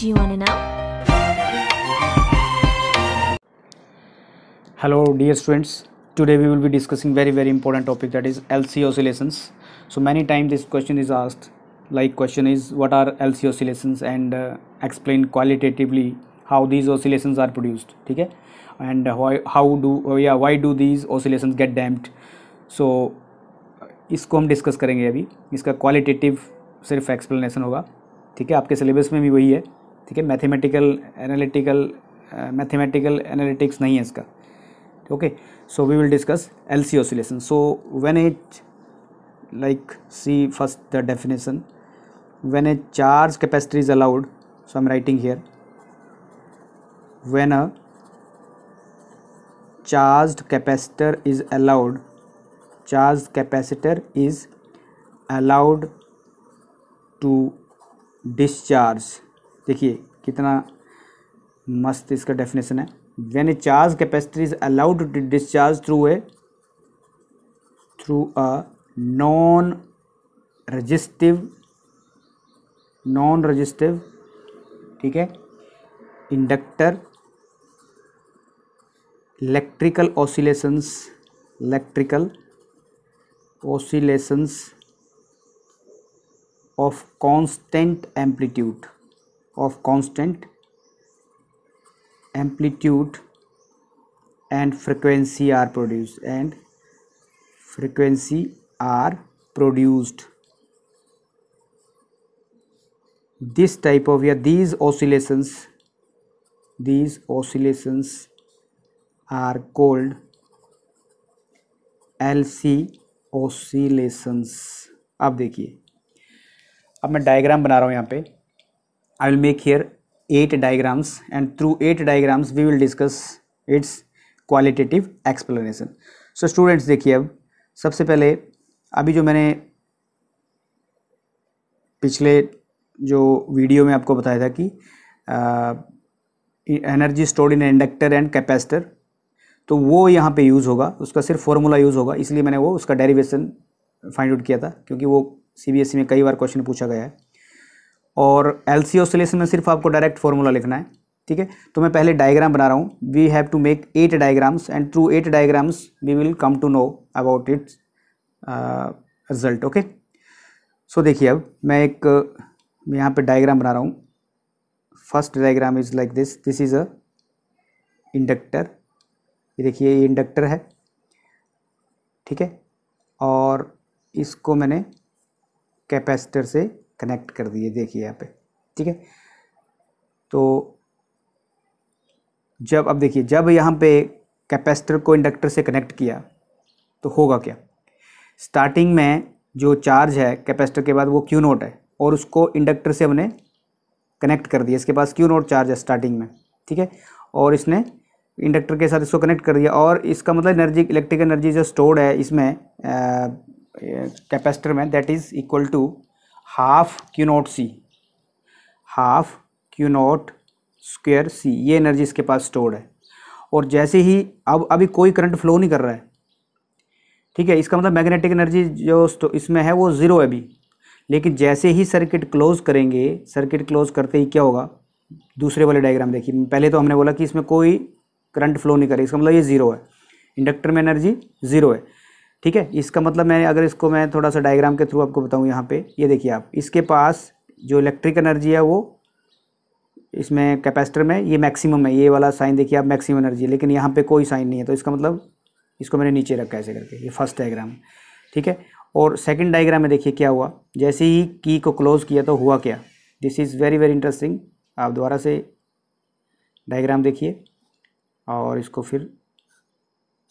Do you want to know? hello dear students today we will be discussing very very important topic that is lc oscillations so many times this question is asked like question is what are lc oscillations and uh, explain qualitatively how these oscillations are produced ठीक है and why how do oh yeah why do these oscillations get damped so इसको हम discuss करेंगे अभी इसका qualitative सिर्फ़ explanation होगा ठीक है आपके सिलेबस में भी वही है ठीक है मैथेमेटिकल एनालिटिकल मैथेमेटिकल एनालिटिक्स नहीं है इसका। Okay so we will discuss LC oscillation so when it like see first the definition when a charge capacity is allowed so I am writing here when a charge capacitor is allowed charge capacitor is allowed to discharge देखिए कितना मस्त इसका definition है। When a charge capacity is allowed to discharge through a through a non resistive non resistive ठीक है inductor electrical oscillations electrical oscillations of constant amplitude of constant amplitude and frequency are produced and frequency are produced this type of yeah these oscillations these oscillations are called LC oscillations अब देखिए अब मैं diagram बना रहा हूँ यहाँ पे I will make here eight diagrams and through eight diagrams, we will discuss its qualitative explanation so, students, देखिए अब, सबसे पहले, अभी जो मैंने पिछले जो वीडियो में आपको बताया था कि energy stored in inductor and capacitor तो वो यहाँ पे यूज़ होगा, उसका सिर्फ़ फॉर्मूला यूज़ होगा, इसलिए मैंने वो उसका डेरिवेशन फाइंड आउट किया था, क्योंकि वो सीबीएसई में कई बार क्वेश्चन पूछा गया है। और एल सी ऑसिलेशन में सिर्फ़ आपको डायरेक्ट फॉर्मूला लिखना है, ठीक है? तो मैं पहले डायग्राम बना रहा हूँ। We have to make eight diagrams and through eight diagrams we will come to know about its result okay so देखिए अब मैं एक यहाँ पे डायग्राम बना रहा हूँ। First diagram is like this this is a inductor ये देखिए, ये इंडक्टर है, ठीक है? और इसको मैंने कैपेसिटर से कनेक्ट कर दिए, देखिए यहाँ पे, ठीक है? तो जब, अब देखिए, जब यहाँ पे कैपेसिटर को इंडक्टर से कनेक्ट किया तो होगा क्या? स्टार्टिंग में जो चार्ज है कैपेसिटर के बाद, वो क्यू नोट है, और उसको इंडक्टर से हमने कनेक्ट कर दिया। इसके पास क्यू नोट चार्ज है स्टार्टिंग में, ठीक है? और इसने इंडक्टर के साथ इसको कनेक्ट कर दिया, और इसका मतलब एनर्जी, इलेक्ट्रिक एनर्जी जो स्टोर्ड है इसमें कैपेसिटर में that is equal to half Q naught C, half Q naught square C, ये एनर्जी इसके पास स्टोर्ड है। और जैसे ही, अब, अभी कोई करंट फ्लो नहीं कर रहा है, ठीक है, इसका मतलब मैग्नेटिक एनर्जी जो इसमें है वो ज़ीरो है अभी। लेकिन जैसे ही सर्किट क्लोज करेंगे, सर्किट क्लोज करते ही क्या होगा? दूसरे वाले डायग्राम देखिए, पहले तो हमने बोला कि इसमें कोई करंट फ्लो नहीं करे इसका मतलब ये ज़ीरो है। इंडक्टर में एनर्जी ज़ीरो है। ठीक है? इसका मतलब मैं अगर इसको मैं थोड़ा सा डायग्राम के थ्रू आपको बताऊँ यहाँ पे, ये देखिए आप, इसके पास जो इलेक्ट्रिक एनर्जी है वो, इसमें कैपेसिटर में, ये मैक्सिमम है, ये वाला साइन देखिए आप मैक्सिमम एनर्जी है, लेकिन यहाँ पे कोई साइन नहीं है तो इसका मतलब इसको मैंने नीचे रखा है ऐसे करके, ये फ़र्स्ट डायग्राम ठीक है? और सेकंड डायग्राम में देखिए क्या हुआ, जैसे ही की को क्लोज किया तो हुआ क्या? This is very very interesting आप दोबारा से डायग्राम देखिए, और इसको फिर,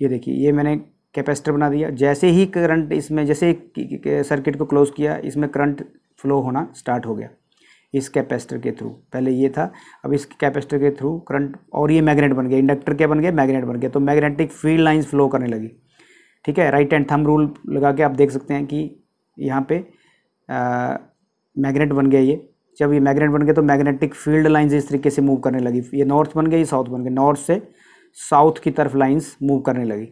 ये देखिए, ये मैंने कैपेसिटर बना दिया। जैसे ही करंट इसमें, जैसे सर्किट को क्लोज किया, इसमें करंट फ्लो होना स्टार्ट हो गया इस कैपेसिटर के थ्रू। पहले ये था, अब इस कैपेसिटर के थ्रू करंट और ये मैग्नेट बन गया। इंडक्टर क्या बन गया? मैग्नेट बन गया। तो मैग्नेटिक फ़ील्ड लाइंस फ्लो करने लगी। ठीक है? राइट हैंड थम रूल लगा के आप देख सकते हैं कि यहाँ पे मैग्नेट बन गया ये। जब ये मैग्नेट बन गया तो मैग्नेटिक फ़ील्ड लाइंस इस तरीके से मूव करने लगी। ये नॉर्थ बन ये साउथ बन गया। नॉर्थ से साउथ की तरफ़ लाइंस मूव करने लगी।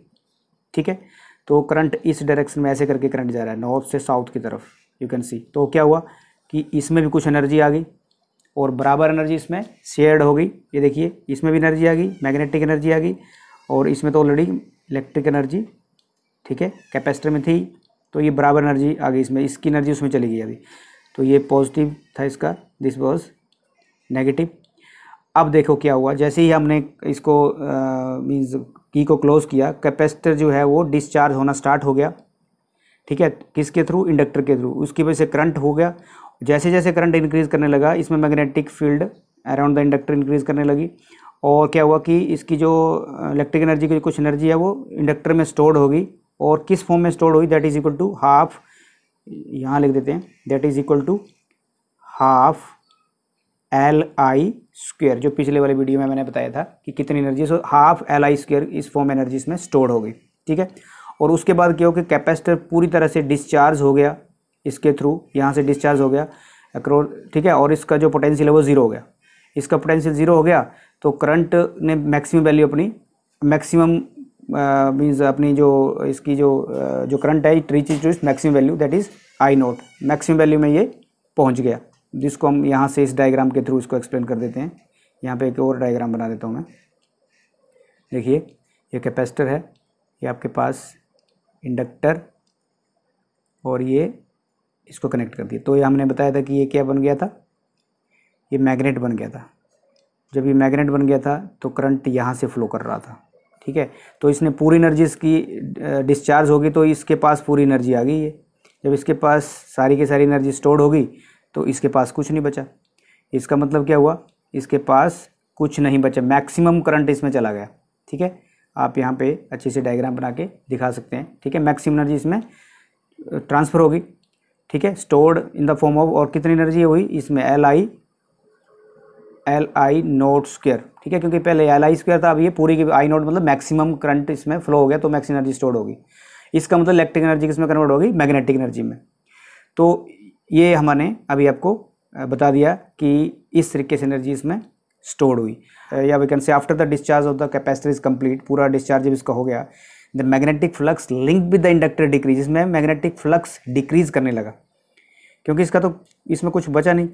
ठीक है? तो करंट इस डायरेक्शन में ऐसे करके करंट जा रहा है नॉर्थ से साउथ की तरफ़ यू कैन सी तो क्या हुआ कि इसमें भी कुछ एनर्जी आ गई और बराबर एनर्जी इसमें शेयर्ड हो गई। ये देखिए, इसमें भी एनर्जी आ गई मैग्नेटिक एनर्जी आ गई और इसमें तो ऑलरेडी इलेक्ट्रिक एनर्जी ठीक है? कैपेसिटर में थी तो ये बराबर एनर्जी आ गई इसमें। इसकी एनर्जी उसमें चली गई अभी। तो ये पॉजिटिव था इसका दिस वॉज़ नेगेटिव अब देखो क्या हुआ। जैसे ही हमने इसको मीन्स की को क्लोज किया कैपेसिटर जो है वो डिस्चार्ज होना स्टार्ट हो गया। ठीक है? किसके थ्रू इंडक्टर के थ्रू उसकी वजह से करंट हो गया। जैसे जैसे करंट इंक्रीज करने लगा, इसमें magnetic field around the inductor increase करने लगी। और क्या हुआ कि इसकी जो इलेक्ट्रिक एनर्जी की कुछ एनर्जी है वो इंडक्टर में स्टोर्ड होगी और किस फॉर्म में स्टोर्ड होगी that is equal to half यहाँ लिख देते हैं। That is equal to half L I square जो पिछले वाले वीडियो में मैंने बताया था कि कितनी energy so half L I square इस फॉर्म एनर्जी इसमें स्टोर हो गई ठीक है? और उसके बाद क्या हो कि कैपेसिटर पूरी तरह से डिस्चार्ज हो गया इसके थ्रू यहाँ से डिस्चार्ज हो गया अक्रोर ठीक है? और इसका जो पोटेंशियल है वो ज़ीरो हो गया। इसका पोटेंशियल ज़ीरो हो गया तो करंट ने मैक्सिमम वैल्यू अपनी मैक्सिमम मीन्स अपनी जो इसकी जो uh, जो करंट है it reach to maximum value that is I naught maximum value में ये पहुँच गया। जिसको हम यहाँ से इस डायग्राम के थ्रू इसको एक्सप्लेन कर देते हैं। यहाँ पे एक और डायग्राम बना देता हूँ मैं। देखिए, ये कैपेसिटर है, ये आपके पास इंडक्टर और ये इसको कनेक्ट कर दिया। तो ये हमने बताया था कि ये क्या बन गया था? ये मैग्नेट बन गया था। जब ये मैग्नेट बन गया था तो करंट यहाँ से फ्लो कर रहा था। ठीक है? तो इसने पूरी एनर्जी इसकी डिस्चार्ज होगी तो इसके पास पूरी एनर्जी आ गई है जब इसके पास सारी की सारी एनर्जी स्टोर्ड होगी तो इसके पास कुछ नहीं बचा। इसका मतलब क्या हुआ? इसके पास कुछ नहीं बचा। मैक्सिमम करंट इसमें चला गया, ठीक है? आप यहाँ पे अच्छे से डायग्राम बना के दिखा सकते हैं, ठीक है? मैक्सिमम एनर्जी इसमें ट्रांसफ़र होगी, ठीक है? Stored in the form of, और कितनी एनर्जी हुई? इसमें L I L I naught square ठीक है? क्योंकि पहले एल आई स्क्वेयर था, अब ये पूरी की आई नोट मतलब मैक्सिमम करंट इसमें फ्लो हो गया तो मैक्सिमम एनर्जी स्टोर होगी। इसका मतलब इलेक्ट्रिक एनर्जी किसमें कन्वर्ट होगी? मैग्नेटिक एनर्जी में। तो ये हमने अभी आपको बता दिया कि इस तरीके से एनर्जी इसमें स्टोर हुई। या we can say after the discharge of the capacitor is complete पूरा डिस्चार्ज जब इसका हो गया the magnetic flux link with the inductor decrease इसमें मैग्नेटिक फ्लक्स डिक्रीज करने लगा। क्योंकि इसका तो इसमें कुछ बचा नहीं।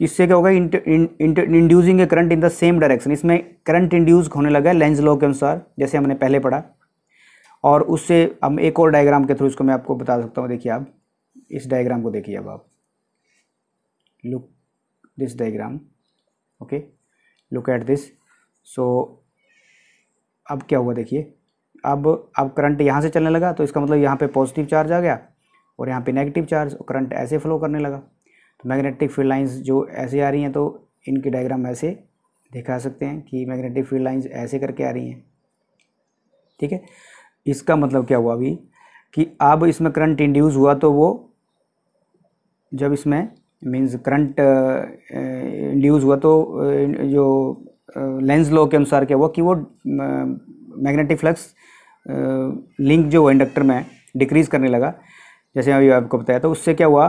कि इससे क्या होगा? Inducing a current in the same direction इसमें करंट इंड्यूस होने लगा लेंस लॉ के अनुसार, जैसे हमने पहले पढ़ा। और उससे हम एक और डायग्राम के थ्रू इसको मैं आपको बता सकता हूँ। देखिए आप, इस डायग्राम को देखिए अब आप। Look this diagram, okay? Look at this. So, अब क्या हुआ देखिए? अब अब करंट यहाँ से चलने लगा तो इसका मतलब यहाँ पे पॉजिटिव चार्ज आ गया और यहाँ पे नेगेटिव चार्ज और करंट ऐसे फ्लो करने लगा। तो मैग्नेटिक फ़ील्ड लाइंस जो ऐसे आ रही हैं तो इनकी डायग्राम ऐसे दिखा सकते हैं कि मैग्नेटिक फ़ील्ड लाइंस ऐसे करके आ रही हैं। ठीक है? इसका मतलब क्या हुआ अभी? कि अब इसमें करंट इंड्यूस हुआ तो वो जब इसमें मीन्स करंट इंड्यूस हुआ तो uh, जो लेंस uh, लॉ के अनुसार क्या हुआ कि वो मैग्नेटिक फ्लक्स लिंक जो हुआ इंडक्टर में डिक्रीज करने लगा। जैसे अभी आपको बताया तो उससे क्या हुआ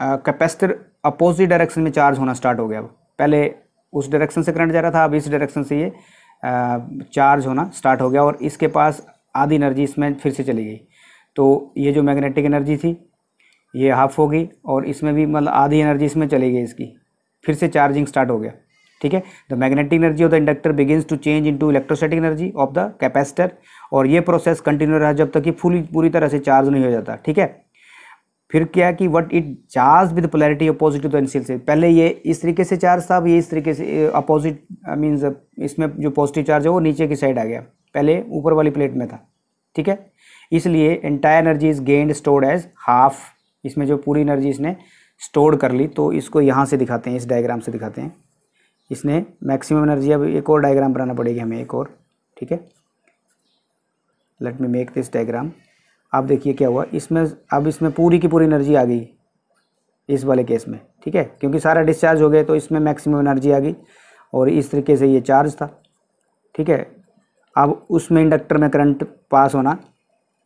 कैपेसिटर अपोजिट डायरेक्शन में चार्ज होना स्टार्ट हो गया। पहले उस डायरेक्शन से करंट जा रहा था अब इस डायरेक्शन से ये चार्ज होना स्टार्ट हो गया और इसके पास आधी एनर्जी इसमें फिर से चली गई। तो ये जो मैग्नेटिक एनर्जी थी ये हाफ़ होगी और इसमें भी मतलब आधी एनर्जी इसमें चली गई इसकी। फिर से चार्जिंग स्टार्ट हो गया, ठीक है? The magnetic energy of the inductor begins to change into electrostatic energy of the capacitor और ये प्रोसेस कंटिन्यू रहा जब तक कि फुल पूरी तरह से चार्ज नहीं हो जाता, ठीक है? फिर क्या कि what it charge with polarity opposite to initial से? पहले ये इस तरीके से चार्ज था, अब ये इस तरीके से अपोजिट मीन्स इसमें जो पॉजिटिव चार्ज है वो नीचे की साइड आ गया। पहले ऊपर वाली प्लेट में था, ठीक है? इसलिए entire energy is gained stored as half इसमें जो पूरी एनर्जी इसने स्टोर कर ली तो इसको यहाँ से दिखाते हैं, इस डायग्राम से दिखाते हैं। इसने मैक्सिमम एनर्जी, अब एक और डायग्राम बनाना पड़ेगी हमें, एक और, ठीक है? Let me make this diagram आप देखिए क्या हुआ, इसमें, अब इसमें पूरी की पूरी एनर्जी आ गई, इस वाले केस में, ठीक है? क्योंकि सारा डिस्चार्ज हो गया तो इसमें मैक्सिमम एनर्जी आ गई, और इस तरीके से ये चार्ज था, ठीक है? अब उसमें इंडक्टर में करंट पास होना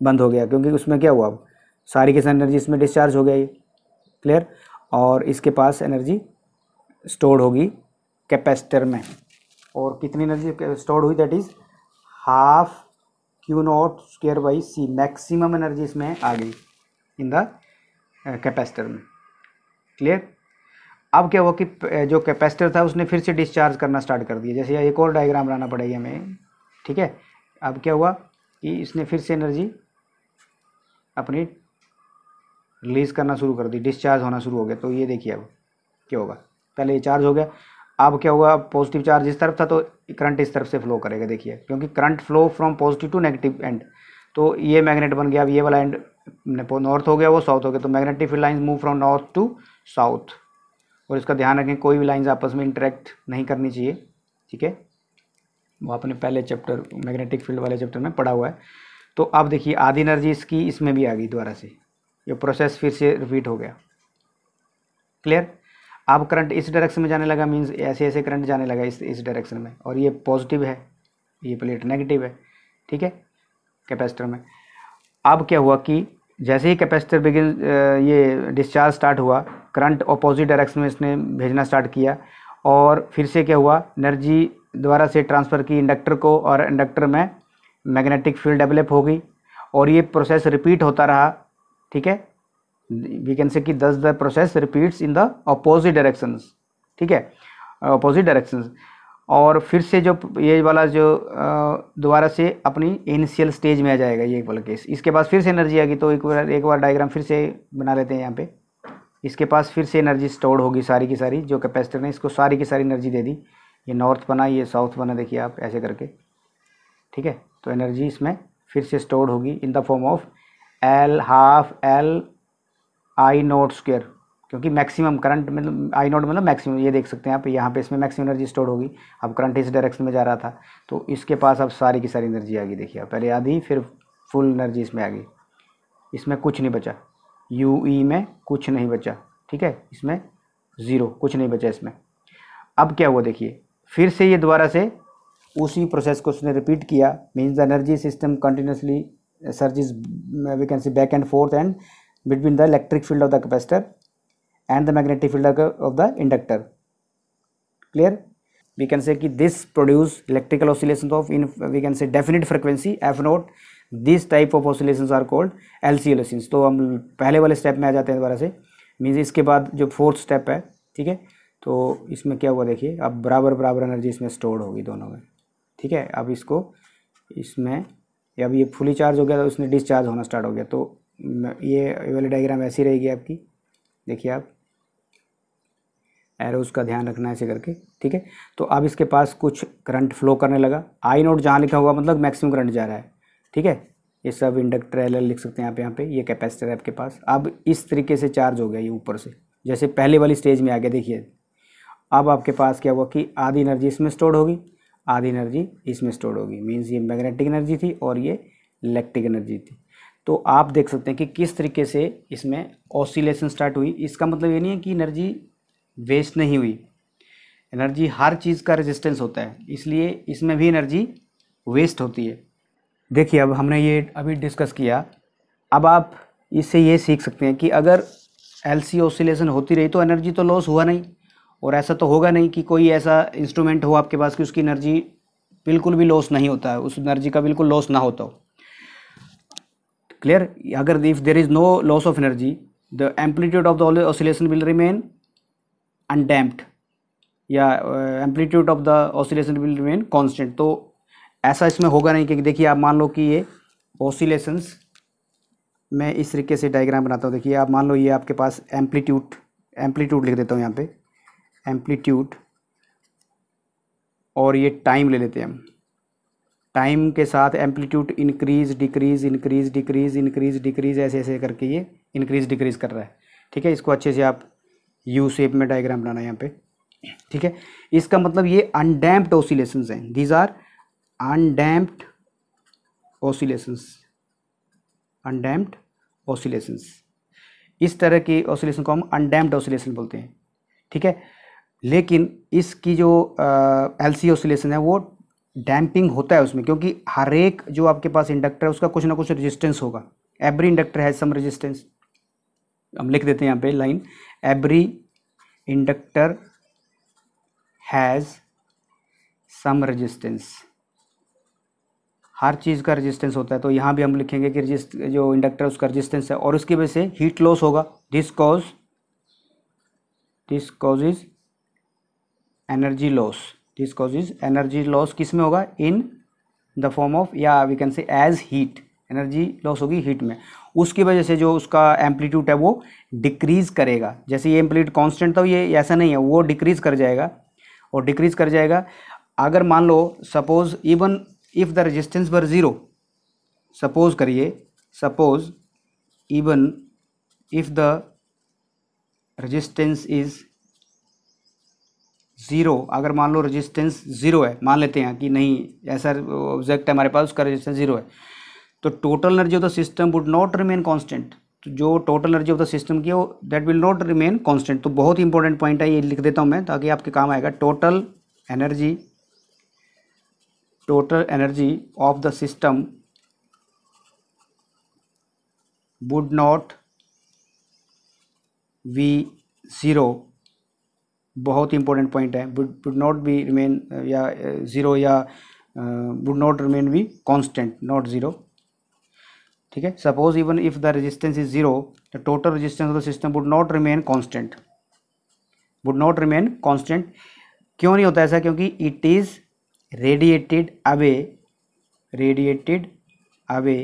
बंद हो गया, क्योंकि उसमें क्या हुआ अब सारी की सारी एनर्जी इसमें डिस्चार्ज हो गया ये। क्लियर और इसके पास एनर्जी स्टोर होगी कैपेसिटर में। और कितनी एनर्जी स्टोर हुई? That is half Q naught square by C maximum energy इसमें आ गई इन द कैपेसिटर में। क्लियर अब क्या हुआ कि जो कैपेसिटर था उसने फिर से डिस्चार्ज करना स्टार्ट कर दिया। जैसे एक और डायग्राम बनाना पड़ेगा हमें। ठीक है? अब क्या हुआ कि इसने फिर से एनर्जी अपनी रिलीज़ करना शुरू कर दी डिस्चार्ज होना शुरू हो गया। तो ये देखिए अब, क्या होगा? पहले ये चार्ज हो गया। अब क्या हुआ पॉजिटिव चार्ज इस तरफ़ था तो करंट इस तरफ़ से फ्लो करेगा, देखिए। क्योंकि current flow from positive to negative and तो ये मैग्नेट बन गया, अब ये वाला एंड नॉर्थ हो गया, वो साउथ हो गया। तो magnetic field lines move from north to south और इसका ध्यान रखें, कोई भी लाइंस आपस में इंटरेक्ट नहीं करनी चाहिए, ठीक है? वो आपने पहले चैप्टर मैग्नेटिक फ़ील्ड वाले चैप्टर में पढ़ा हुआ है। तो अब देखिए, आधी एनर्जी इसकी इसमें भी आ गई दोबारा से। ये प्रोसेस फिर से रिपीट हो गया। क्लियर अब करंट इस डायरेक्शन में जाने लगा मीन्स ऐसे ऐसे करंट जाने लगा इस इस डायरेक्शन में। और ये पॉजिटिव है, ये प्लेट नेगेटिव है, ठीक है? कैपेसिटर में। अब क्या हुआ कि जैसे ही कैपेसिटर बिगिन ये डिस्चार्ज स्टार्ट हुआ करंट अपोजिट डायरेक्शन में इसने भेजना स्टार्ट किया, और फिर से क्या हुआ एनर्जी द्वारा से ट्रांसफ़र की इंडक्टर को, और इंडक्टर में मैग्नेटिक फ़ील्ड डेवलप हो गई, और ये प्रोसेस रिपीट होता रहा ठीक है? वी कैन से कि thus the process repeats in the opposite directions ठीक है? अपोजिट डायरेक्शंस और फिर से जो ये वाला जो दोबारा से अपनी इनिशियल स्टेज में आ जाएगा ये वाला केस इसके पास फिर से एनर्जी आ गई तो एक बार एक बार डायग्राम फिर से बना लेते हैं यहाँ पे. इसके पास फिर से एनर्जी स्टोर होगी सारी की सारी, जो कैपेसिटर ने इसको सारी की सारी एनर्जी दे दी. ये नॉर्थ बना, ये साउथ बना, देखिए आप ऐसे करके. ठीक है? तो एनर्जी इसमें फिर से स्टोर होगी in the form of L half L I naught square क्योंकि मैक्सिमम करंट मतलब आई नोट मतलब मैक्सिमम ये देख सकते हैं आप, यहाँ पे इसमें मैक्सिमम एनर्जी स्टोर होगी। अब करंट इस डायरेक्शन में जा रहा था तो इसके पास अब सारी की सारी एनर्जी आ गई, देखिए पहले आधी, फिर फुल एनर्जी इसमें आ गई। इसमें कुछ नहीं बचा। यू ई में कुछ नहीं बचा, ठीक है? इसमें ज़ीरो कुछ नहीं बचा इसमें। अब क्या हुआ, देखिए, फिर से ये दोबारा से उसी प्रोसेस को उसने रिपीट किया means the energy system continuously surges we can see back and forth and between the electric field of the capacitor and the magnetic field of the inductor clear we can say कि this produce electrical oscillations of in we can say definite frequency f naught this type of oscillations are called LC oscillations तो हम पहले वाले step में आ जाते हैं दोबारा से मीन्स इसके बाद जो फोर्थ स्टेप है ठीक है तो इसमें क्या हुआ देखिए अब बराबर बराबर एनर्जी इसमें स्टोर होगी दोनों में ठीक है अब इसको इसमें अब ये फुली चार्ज हो गया तो इसमें डिस्चार्ज होना स्टार्ट हो गया। तो ये वाली डायग्राम ऐसी रहेगी आपकी। देखिए आप। एरोज का ध्यान रखना ऐसे करके, ठीक है? तो अब इसके पास कुछ करंट फ्लो करने लगा। आई नोट जहाँ लिखा हुआ मतलब मैक्सिमम करंट जा रहा है, ठीक है? ये सब इंडक्टर एल लिख सकते हैं आप यहाँ पे, ये कैपेसिटर है आपके पास। अब इस तरीके से चार्ज हो गया ये ऊपर से, जैसे पहले वाली स्टेज में आ गया, देखिए। अब आपके पास क्या हुआ कि आधी एनर्जी इसमें स्टोर होगी। आधी एनर्जी इसमें स्टोर होगी। मीन्स ये मैग्नेटिक एनर्जी थी और ये इलेक्ट्रिक एनर्जी थी। तो आप देख सकते हैं कि किस तरीके से इसमें ऑसिलेशन स्टार्ट हुई। इसका मतलब ये नहीं है कि एनर्जी वेस्ट नहीं हुई। एनर्जी हर चीज़ का रेजिस्टेंस होता है, इसलिए इसमें भी एनर्जी वेस्ट होती है। देखिए, अब हमने ये अभी डिस्कस किया। अब आप इससे ये सीख सकते हैं कि अगर एल सी ऑसिलेशन होती रही तो एनर्जी तो लॉस हुआ नहीं। और ऐसा तो होगा नहीं कि कोई ऐसा इंस्ट्रूमेंट हो आपके पास कि उसकी एनर्जी बिल्कुल भी लॉस नहीं होता है, उस एनर्जी का बिल्कुल लॉस ना होता हो क्लियर अगर if there is no loss of energy the amplitude of the oscillation will remain undamped या amplitude of the oscillation will remain constant तो ऐसा इसमें होगा नहीं कि देखिए आप मान लो कि ये ऑसिलेशंस मैं इस तरीके से डायग्राम बनाता हूँ। देखिए आप मान लो ये आपके पास एम्पलीट्यूड एम्पलीट्यूड लिख देता हूँ यहाँ पे। एम्पलीट्यूड और ये टाइम ले लेते हैं हम। टाइम के साथ amplitude increase decrease increase decrease increase decrease ऐसे ऐसे करके ये इंक्रीज डिक्रीज कर रहा है। ठीक है? इसको अच्छे से आप यू शेप में डायग्राम बनाना है यहाँ पे। ठीक है? इसका मतलब ये अनडैम्प्ड ऑसिलेशंस हैं। These are undamped oscillations undamped oscillations इस तरह की ऑसिलेशन को हम अनडैम्प्ड ऑसिलेशन बोलते हैं। ठीक है? लेकिन इसकी जो एल सी ऑसिलेशन है, वो डैम्पिंग होता है उसमें, क्योंकि हर एक जो आपके पास इंडक्टर है, उसका कुछ ना कुछ रेजिस्टेंस होगा। Every inductor has some resistance हम लिख देते हैं यहाँ पे line every inductor has some resistance हर चीज़ का रेजिस्टेंस होता है तो यहाँ भी हम लिखेंगे कि रजिस्ट जो इंडक्टर है, उसका रेजिस्टेंस है, और उसकी वजह से हीट लॉस होगा। This cause this causes energy loss this causes energy loss किसमें होगा? इन द फॉर्म ऑफ़ या we can say as heat energy loss होगी हीट में। उसकी वजह से जो उसका एम्पलीट्यूड है वो डिक्रीज करेगा। जैसे ये एम्पलीट्यूड कांस्टेंट था, ये ऐसा नहीं है। वो डिक्रीज कर जाएगा। और डिक्रीज कर जाएगा। अगर मान लो suppose even if the resistance were zero suppose करिए suppose even if the resistance is zero अगर मान लो रेजिस्टेंस ज़ीरो है, मान लेते हैं कि नहीं, ऐसा ऑब्जेक्ट है हमारे पास, उसका रेजिस्टेंस ज़ीरो है। तो total energy of the system would not remain constant तो जो total energy of the system की है that will not remain constant तो बहुत इंपॉर्टेंट पॉइंट है, ये लिख देता हूँ मैं, ताकि आपके काम आएगा। Total energy total energy of the system would not be zero बहुत ही। इंपॉर्टेंट पॉइंट है वुड नॉट बी रिमेन या ज़ीरो या would not remain be constant not zero ठीक है? Suppose even if the resistance is zero the total resistance of the system would not remain constant would not remain constant क्यों नहीं होता ऐसा? क्योंकि it is radiated away radiated away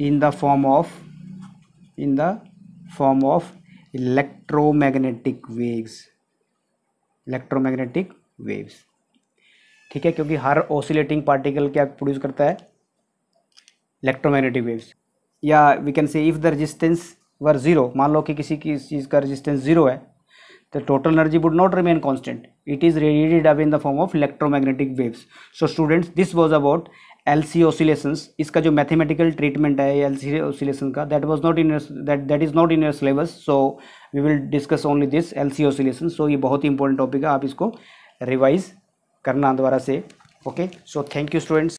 in the form of in the form of electromagnetic waves. Electromagnetic waves. ठीक है, क्योंकि हर oscillating particle क्या प्रोड्यूस करता है? इलेक्ट्रोमैग्नेटिक वेव्स या we can say if the resistance were zero मान लो कि किसी की चीज़ का रेजिस्टेंस ज़ीरो है तो total energy would not remain constant it is radiated away in the form of electromagnetic waves so students this was about L C oscillation इसका जो मैथमेटिकल ट्रीटमेंट है एल सी ओसिलेशन का that was not in that that is not in your syllabus so we will discuss only this L C oscillation so ये बहुत ही important topic है, आप इसको रिवाइज करना दोबारा से okay so thank you students